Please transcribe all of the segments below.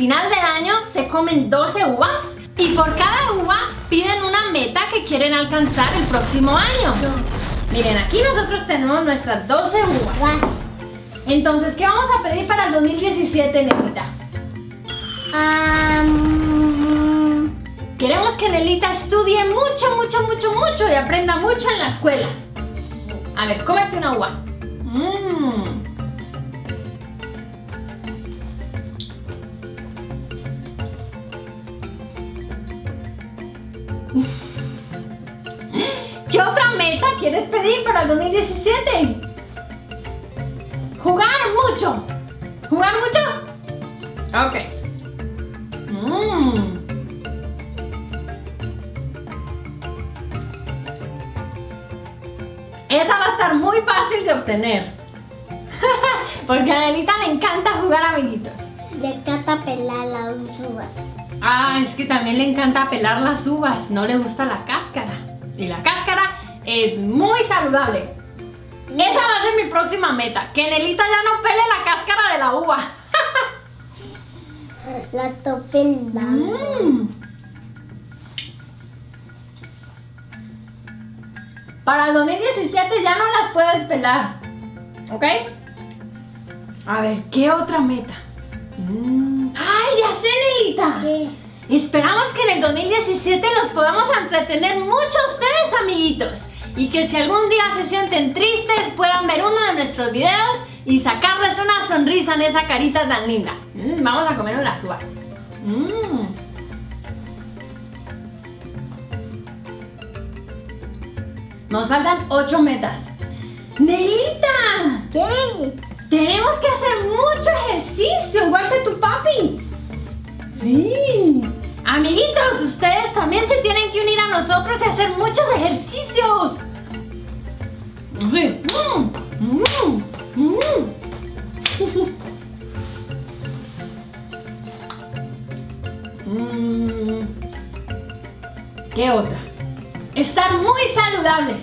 final del año se comen 12 uvas? Y por cada uva piden una meta que quieren alcanzar el próximo año. Miren, aquí nosotros tenemos nuestras 12 uvas. Entonces, ¿qué vamos a pedir para el 2017, Nelita? Queremos que Nelita estudie mucho, mucho, mucho, mucho y aprenda mucho en la escuela. A ver, cómete una uva. Mmm. ¿Qué otra meta quieres pedir para el 2017? Jugar mucho. ¿Jugar mucho? Ok. Mmm. Esa va a estar muy fácil de obtener. Porque a Adelita le encanta jugar amiguitos. Le encanta pelar las uvas. Ah, es que también le encanta pelar las uvas, no le gusta la cáscara. Y la cáscara es muy saludable. Esa va a ser mi próxima meta, que Nelita ya no pele la cáscara de la uva. La pelando. Mm. Para el 2017 ya no las puedes pelar. ¿Ok? A ver, ¿qué otra meta? Mm. ¡Ay, ya sé, Nelita! ¿Qué? Esperamos que en el 2017 los podamos entretener mucho a ustedes, amiguitos. Y que si algún día se sienten tristes, puedan ver uno de nuestros videos y sacarles una sonrisa en esa carita tan linda. Mm, vamos a comer una uvas. Mm. Nos faltan 8 metas. ¡Nelita! ¿Qué? Tenemos que hacer mucho ejercicio, nosotros y hacer muchos ejercicios. Sí. Mm. ¿Qué otra? Estar muy saludables.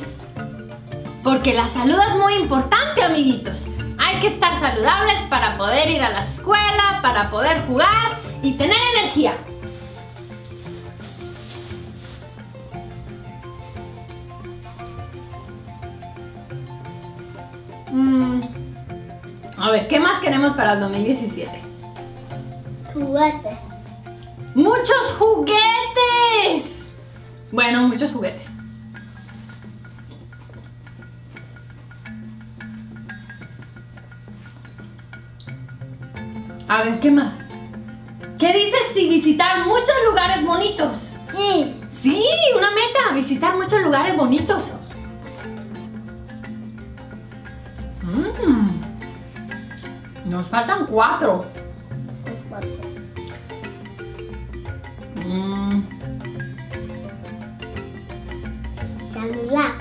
Porque la salud es muy importante, amiguitos. Hay que estar saludables para poder ir a la escuela, para poder jugar y tener energía. Mm, A ver, ¿qué más queremos para el 2017? Juguete. ¡Muchos juguetes! Bueno, muchos juguetes. A ver, ¿qué más? ¿Qué dices si visitar muchos lugares bonitos? Sí. Sí, una meta, visitar muchos lugares bonitos. Mm. Nos faltan cuatro. Mm. Saludar.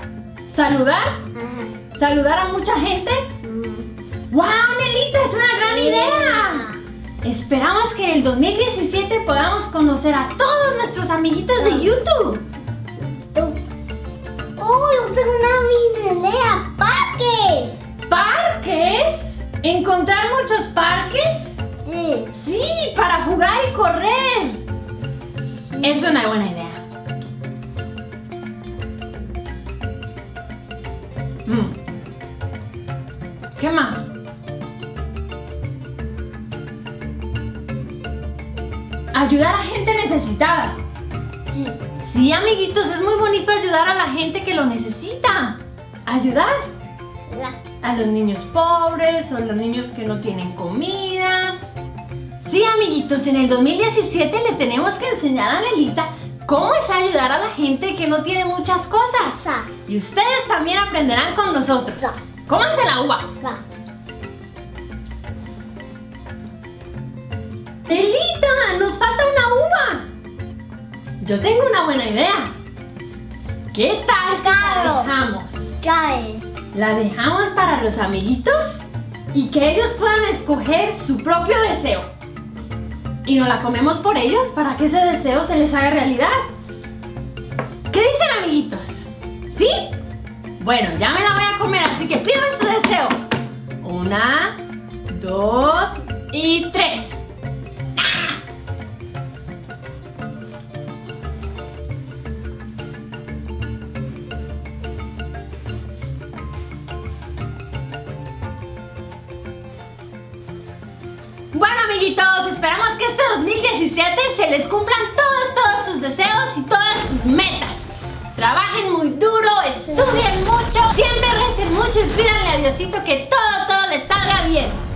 ¿Saludar? Ajá. ¿Saludar a mucha gente? Mm. ¡Wow, Nelita! ¡Es una gran idea! Esperamos que en el 2017 podamos conocer a todos nuestros amiguitos de YouTube. Tú. Oh, yo tengo una mini idea. ¡Parque! ¿Parques? ¿Encontrar muchos parques? Sí. Sí, para jugar y correr. Es una buena idea. Mm. ¿Qué más? Ayudar a gente necesitada. Sí. Sí, amiguitos, es muy bonito ayudar a la gente que lo necesita. Ayudar a los niños pobres o los niños que no tienen comida. Sí, amiguitos, en el 2017 le tenemos que enseñar a Nelita cómo es ayudar a la gente que no tiene muchas cosas. Y ustedes también aprenderán con nosotros. ¡Cómanse la uva! ¡Nelita! ¡Nos falta una uva! Yo tengo una buena idea. ¿Qué tal dejamos? Cae. La dejamos para los amiguitos y que ellos puedan escoger su propio deseo. Y nos la comemos por ellos para que ese deseo se les haga realidad. ¿Qué dicen amiguitos? ¿Sí? Bueno, ya me la voy a comer, así que pidan su deseo. Una, dos y tres. Amiguitos, esperamos que este 2017 se les cumplan todos, todos sus deseos y todas sus metas. Trabajen muy duro, estudien mucho, siempre recen mucho y pídanle a Diosito que todo, todo les salga bien.